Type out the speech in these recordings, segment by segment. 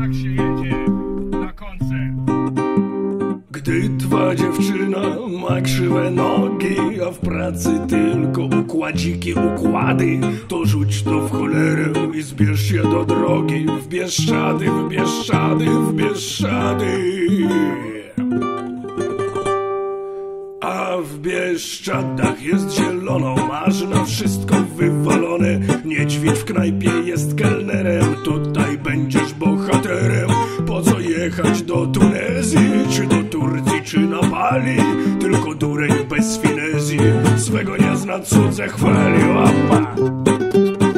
Tak się jedzie na koncert. Gdy twa dziewczyna ma krzywe nogi, a w pracy tylko układziki, układy, to rzuć to w cholerę i zbierz się do drogi. W Bieszczady, w Bieszczady, w Bieszczady. A w Bieszczadach jest zielono, masz na wszystko wywalone. Niedźwiedź w knajpie jest kelnerem, tutaj będziesz bohaterem. Po co jechać do Tunezji, czy do Turcji, czy na Bali? Tylko dureń bez finezji, swego nie zna cudze chwali. Opa!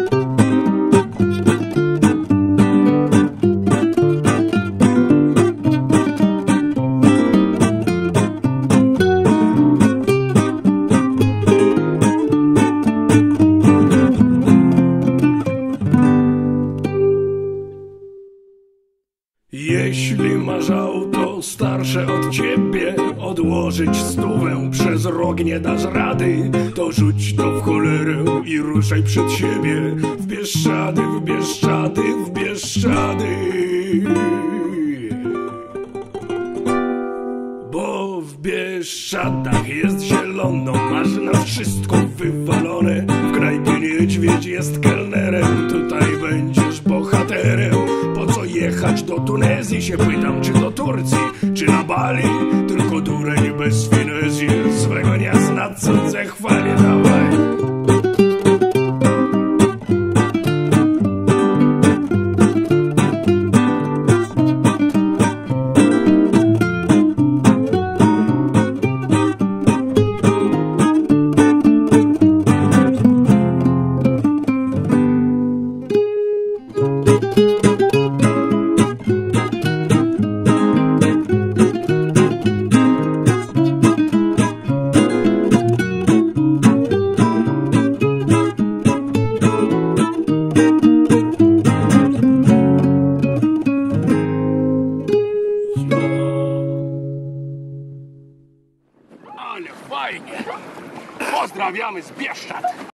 Jeśli masz auto starsze od ciebie, odłożyć stówę przez rok nie dasz rady, to rzuć to w cholerę i ruszaj przed siebie. W Bieszczady, w Bieszczady, w Bieszczady. Bo w Bieszczadach jest zielono, masz na wszystko wywalone. W knajpie niedźwiedź jest kelnerem, tutaj jechać do Tunezji, się pytam, czy do Turcji, czy na Bali? Tylko dureń bez finezji, swego nie zna, cudze chwali, Pozdrawiamy z Bieszczad.